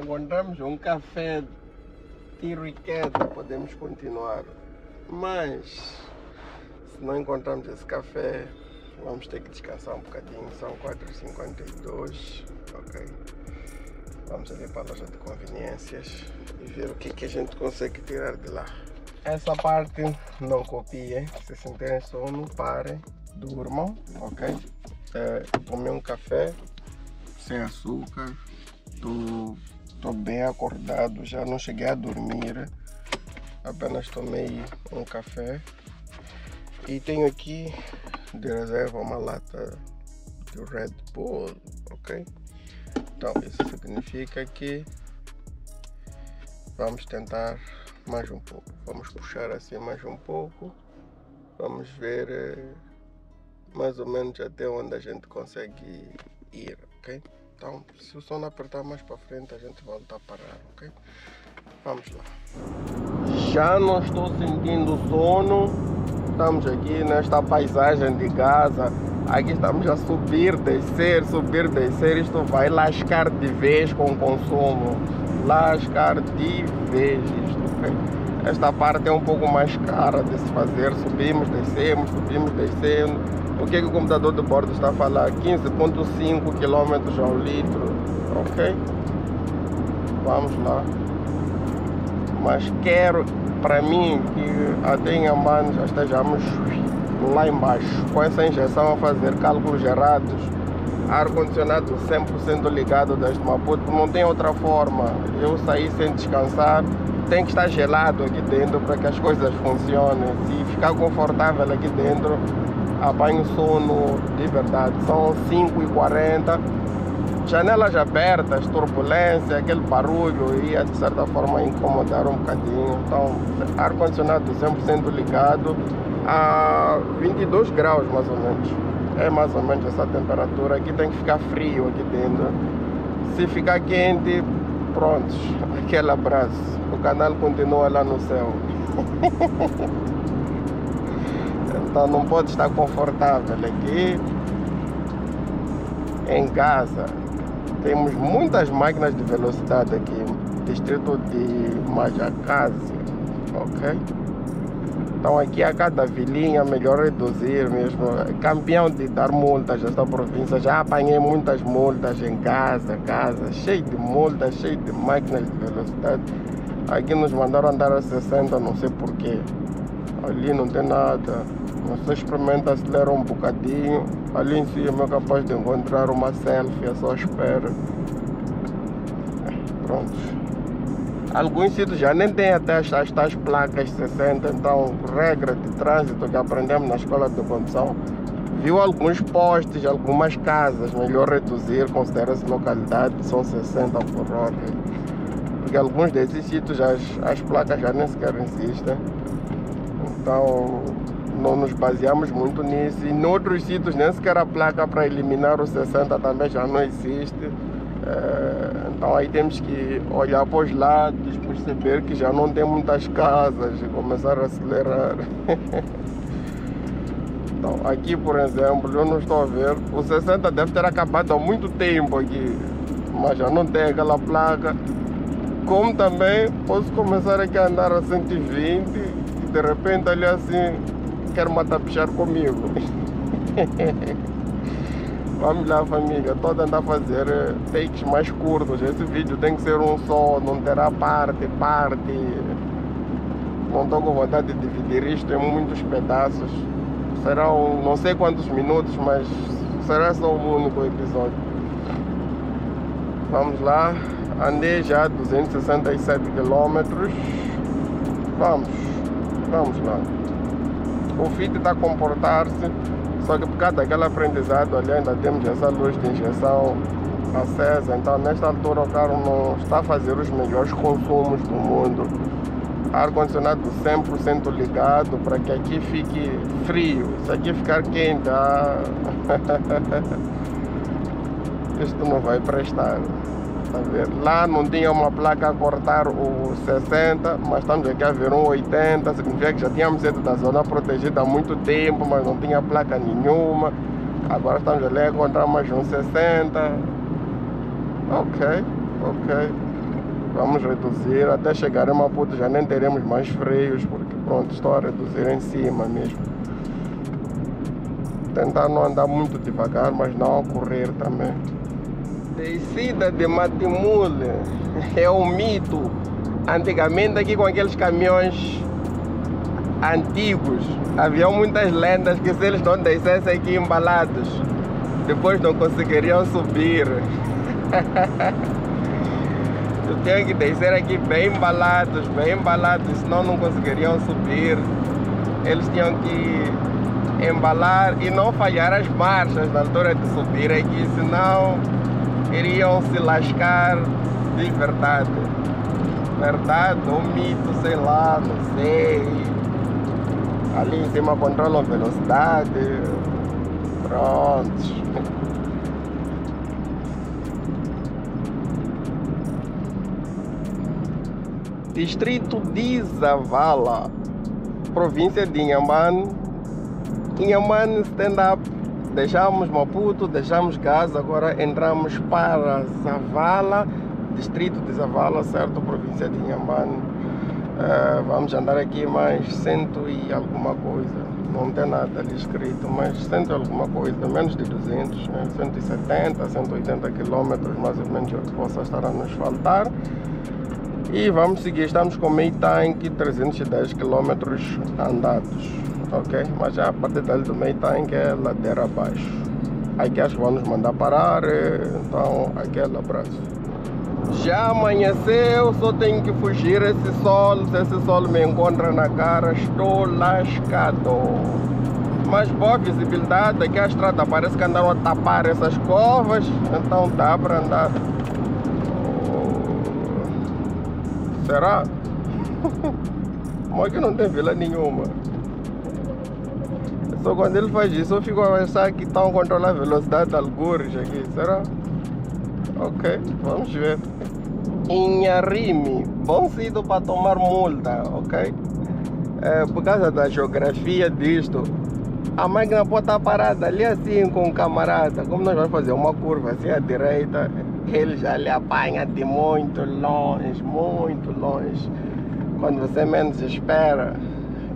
Encontramos um café tiro e queda, podemos continuar. Mas se não encontramos esse café, vamos ter que descansar um bocadinho. São 4h52. Ok. Vamos ali para a loja de conveniências e ver o que, que a gente consegue tirar de lá. Essa parte não copiem. Se sentirem sono, parem, durmam, ok? É, tomei um café sem açúcar. Estou bem acordado, já não cheguei a dormir. Apenas tomei um café. E tenho aqui de reserva uma lata de Red Bull, ok? Então isso significa que vamos tentar mais um pouco. Vamos puxar assim mais um pouco. Vamos ver eh, mais ou menos até onde a gente consegue ir, ok? Então, se o sono apertar mais para frente, a gente volta a parar, ok? Vamos lá. Já não estou sentindo sono. Estamos aqui nesta paisagem de Gaza. Aqui estamos a subir, descer, subir, descer. Isto vai lascar de vez com o consumo. Lascar de vez isto, ok? Esta parte é um pouco mais cara de se fazer. Subimos, descemos, subimos, descendo. O que, é que o computador de bordo está a falar? 15.5 km ao litro. Ok? Vamos lá. Mas quero, para mim, que até em Amman já estejamos lá embaixo, com essa injeção a fazer cálculos errados. Ar-condicionado 100% ligado desde Maputo, não tem outra forma. Eu saí sem descansar, tem que estar gelado aqui dentro para que as coisas funcionem. Se ficar confortável aqui dentro, apanho sono de verdade. São 5h40, janelas abertas, turbulência, aquele barulho ia de certa forma incomodar um bocadinho. Então, ar-condicionado 100% ligado a 22 graus mais ou menos. É mais ou menos essa temperatura. Aqui tem que ficar frio aqui dentro. Se ficar quente, pronto, aquele abraço. O canal continua lá no céu. então não pode estar confortável aqui em casa. Temos muitas máquinas de velocidade aqui, distrito de Majacase, ok? Então aqui a cada vilinha melhor reduzir mesmo. Campeão de dar multas esta província. Já apanhei muitas multas em casa, casa, cheio de multas, cheio de máquinas de velocidade. Aqui nos mandaram andar a 60, não sei porquê. Ali não tem nada. Você experimenta, acelera um bocadinho. Ali em cima é capaz de encontrar uma selfie, é só espera. Pronto. Alguns sítios já nem tem até as, as tais placas 60, então regra de trânsito que aprendemos na escola de condução. Viu alguns postes, algumas casas, melhor reduzir, considera-se localidade, são 60 por hora. Porque alguns desses sítios as, as placas já nem sequer existem. Então não nos baseamos muito nisso. E em outros sítios nem sequer a placa para eliminar o 60 também já não existe. Então aí temos que olhar para os lados, perceber que já não tem muitas casas e começar a acelerar. então aqui por exemplo, eu não estou a ver, o 60 deve ter acabado há muito tempo aqui, mas já não tem aquela placa. Como também posso começar aqui a andar a 120 e de repente ali assim quer matar pichar comigo. Vamos lá família, estou a tentar fazer eh, takes mais curtos. Esse vídeo tem que ser um só, não terá parte, parte. Não estou com vontade de dividir isto em muitos pedaços. Serão não sei quantos minutos, mas será só um único episódio. Vamos lá, andei já 267 km. Vamos, vamos lá. O fit está a comportar-se só que por causa daquele aprendizado ali ainda temos essa luz de injeção acesa, então nesta altura o carro não está a fazer os melhores consumos do mundo. Ar-condicionado 100% ligado para que aqui fique frio. Se aqui ficar quente, ah... isto não vai prestar. Tá Lá não tinha uma placa a cortar o 60, mas estamos aqui a ver um 80, significa que já tínhamos sido da zona protegida há muito tempo, mas não tinha placa nenhuma. Agora estamos ali a encontrar mais um 60. Ok, ok. vamos reduzir até chegar em Maputo já nem teremos mais freios porque pronto estou a reduzir em cima mesmo tentar não andar muito devagar mas não a correr também descida de Matimule é um mito. Antigamente aqui com aqueles caminhões antigos havia muitas lendas que se eles não descessem aqui embalados depois não conseguiriam subir. Tu tem que descer aqui bem embalados, bem embalados, senão não conseguiriam subir. Eles tinham que embalar e não falhar as marchas na altura de subir aqui, senão iriam se lascar de verdade. Verdade ou mito, sei lá, não sei. Ali em cima controlam velocidade. Pronto. distrito de Zavala, província de Inhambane. Inhambane stand-up, deixamos Maputo, deixamos Gaza, agora entramos para Zavala, distrito de Zavala, certo? Província de Inhambane. Uh, vamos andar aqui mais cento e alguma coisa. Não tem nada ali escrito, mas cento e alguma coisa, menos de 200, né? 170, 180 quilômetros mais ou menos é o que possa estar a nos faltar. E vamos seguir, estamos com meio tanque, 310 km andados, ok? Mas já a partir dali do meio tanque é ladeira abaixo. Aqui acho que vão nos mandar parar, então aquele abraço. Já amanheceu, só tenho que fugir esse sol, se esse sol me encontra na cara, estou lascado. Mas boa visibilidade, aqui a estrada parece que andaram a tapar essas covas, então dá para andar. Será? Mas que não tem vila nenhuma. Só quando ele faz isso eu fico a pensar que estão controlando a velocidade de algures aqui. Será? Ok, vamos ver. Inharime, bom sítio para tomar multa, ok? É, por causa da geografia disto, a máquina pode estar parada ali assim com o camarada. Como nós vamos fazer uma curva assim à direita, ele já lhe apanha de muito longe, muito longe. Quando você menos espera,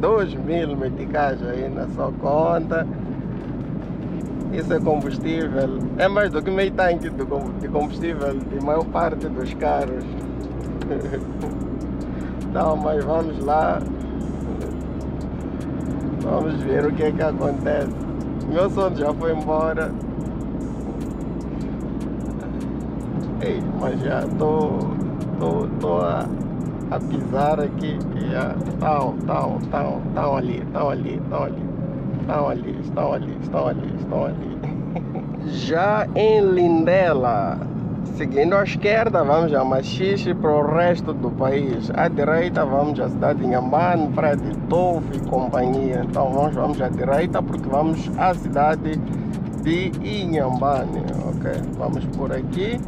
2 mil meticais aí na sua conta. Isso é combustível. É mais do que meio tanque de combustível de maior parte dos carros. Então, mas vamos lá. Vamos ver o que é que acontece. Meu sono já foi embora. Ei, mas já tô, tô, tô a, a pisar aqui já estão, estão, estão, estão ali, estão ali, estão ali, estão ali, estão ali, estão ali, estão ali. Já em Lindela, seguindo à esquerda, vamos a Machixe para o resto do país. À direita, vamos à cidade de Inhambane, Praia de Tofo e companhia. Então, vamos, vamos à direita porque vamos à cidade de Inhambane, ok? Vamos por aqui.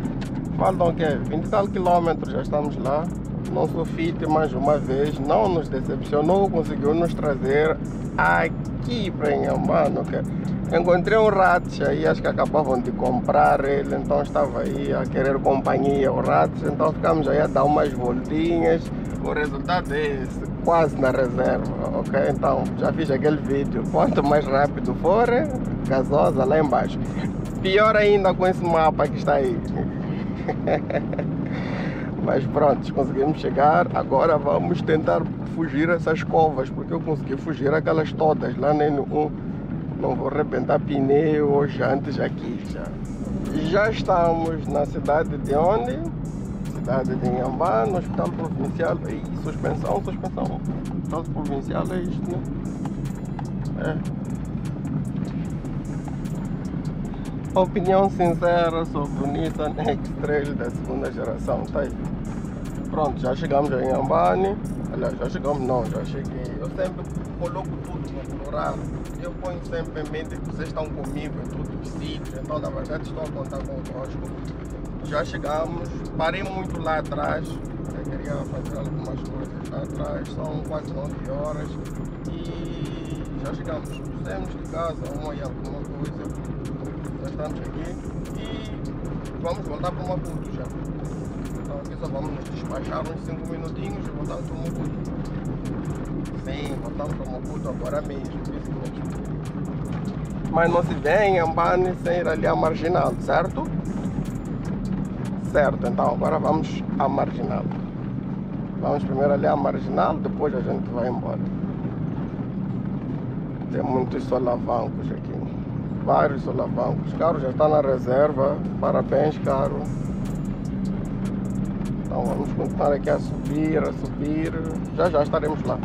Faltam o quê? 20 e tal quilômetros, já estamos lá. Nosso FIT, mais uma vez, não nos decepcionou, conseguiu nos trazer aqui para Inhambane, ok? Encontrei um ratos aí, acho que acabavam de comprar ele, então estava aí a querer companhia, o ratos, então ficamos aí a dar umas voltinhas. O resultado é esse, quase na reserva, ok? Então já fiz aquele vídeo. Quanto mais rápido for, gasosa lá embaixo. Pior ainda com esse mapa que está aí. Mas pronto, conseguimos chegar. Agora vamos tentar fugir essas covas, porque eu consegui fugir aquelas todas lá nem um. Não vou arrebentar pneu ou jantes aqui já. Já estamos na cidade de onde? Cidade de Inhambá, no Hospital Provincial. E suspensão, suspensão. Hospital Provincial é isto, né? É. opinião sincera sobre o Nissan X-Trail da segunda geração, tá aí. Pronto, já chegamos em Ambani. Aliás, já chegamos não, já cheguei. Eu sempre coloco tudo no plural. Eu ponho sempre em mente que vocês estão comigo em todos os sítios, então na verdade estou a contar convosco. Já chegamos, parei muito lá atrás, eu queria fazer algumas coisas lá atrás, são quase 9 horas e já chegamos. Fizemos de casa uma e alguma coisa, já estamos aqui e vamos voltar para uma ponto já. Então aqui só vamos nos despachar uns 5 minutinhos e voltamos para o Mobuto. Sim, voltamos para o Mobuto agora mesmo. Mas não se vê em Ambane sem ir ali à Marginal, certo? Certo, então agora vamos à Marginal. Vamos primeiro ali à Marginal, depois a gente vai embora. Tem muitos solavancos aqui. Vários solavancos. O carro já está na reserva. Parabéns, carro. Então vamos continuar aqui a subir, a subir. Já já estaremos lá.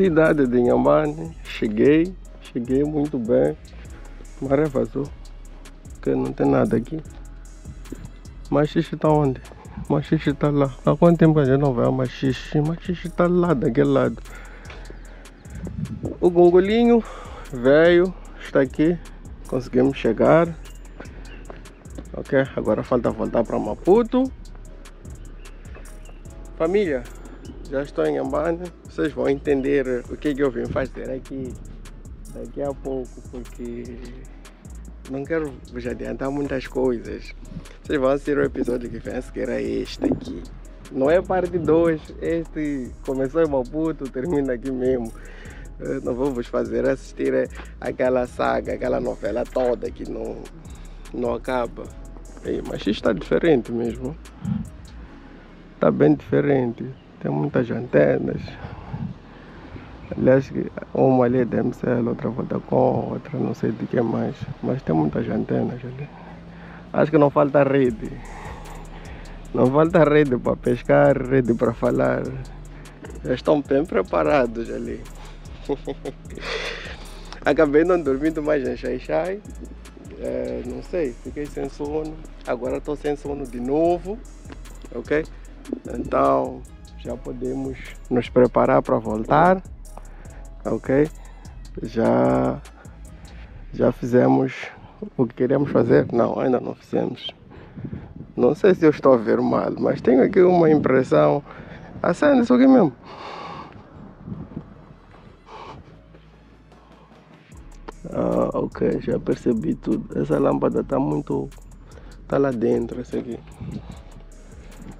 Cidade de Inhambane. Cheguei. Cheguei muito bem. Maré vazou. Porque não tem nada aqui. Machixe está onde? Machixe está lá. Há quanto tempo a gente não vai a Machixe? Machixe está lá daquele lado. O gongolinho veio, está aqui, conseguimos chegar. Ok, agora falta voltar para Maputo. Família, já estou em Ambane. Vocês vão entender o que, que eu vim fazer aqui daqui a pouco, porque não quero vos adiantar muitas coisas. Vocês vão assistir o episódio que vem a seguir a este aqui. Não é parte 2, este começou em Maputo, termina aqui mesmo. Eu não vou vos fazer assistir aquela saga, aquela novela toda que não, não acaba. Ei, mas isto está diferente mesmo. Está bem diferente. Tem muitas antenas. Aliás, uma ali é da MCL, outra Vodacom, outra não sei de que mais. Mas tem muitas antenas ali. Acho que não falta rede. Não falta rede para pescar, rede para falar. Já estão bem preparados ali. Acabei não dormindo mais em Xai. É, não sei, fiquei sem sono. Agora estou sem sono de novo. Ok? Então já podemos nos preparar para voltar. Ok? Já, já fizemos o que queríamos fazer? Não, ainda não fizemos. Não sei se eu estou a ver mal, mas tenho aqui uma impressão. Acende isso aqui mesmo. Ah, ok, já percebi tudo. Essa lâmpada está muito. Está lá dentro, essa aqui.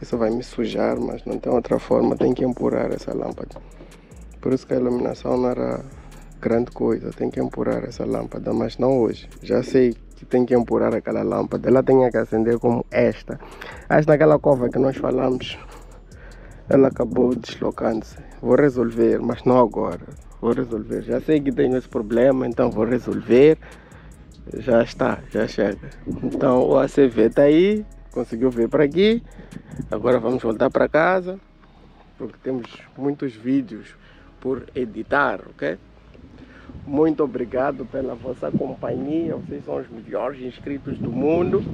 Isso vai me sujar, mas não tem outra forma, tem que empurrar essa lâmpada. Por isso que a iluminação não era grande coisa, tem que empurrar essa lâmpada, mas não hoje. Já sei que tem que empurrar aquela lâmpada, ela tem que acender como esta. Esta naquela cova que nós falamos, ela acabou deslocando-se. Vou resolver, mas não agora vou resolver. Já sei que tenho esse problema, então vou resolver. Já está, já chega. Então o ACV está aí, conseguiu vir para aqui. Agora vamos voltar para casa, porque temos muitos vídeos por editar, ok? Muito obrigado pela vossa companhia. Vocês são os melhores inscritos do mundo,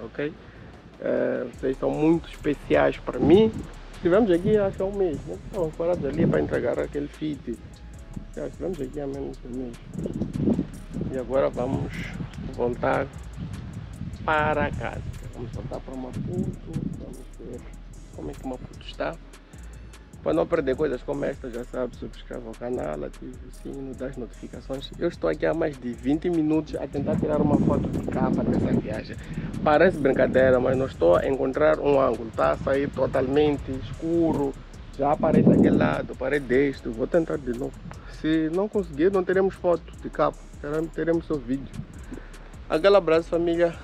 ok? Uh, vocês são muito especiais para mim. Estivemos aqui acho que há um mês, né? Estamos parados ali para entregar aquele feed. Estivemos aqui há menos de um mês. E agora vamos voltar para casa. Vamos voltar para Maputo. Vamos ver como é que Maputo está. Para não perder coisas como esta, já sabe, subscreva o canal, ative o sino das notificações. Eu estou aqui há mais de 20 minutos a tentar tirar uma foto de capa dessa viagem. Parece brincadeira, mas não estou a encontrar um ângulo. Está a sair totalmente escuro. Já aparece aquele lado, parei deste. Vou tentar de novo. Se não conseguir, não teremos foto de capa. Teremos só vídeo. Aquele abraço, família.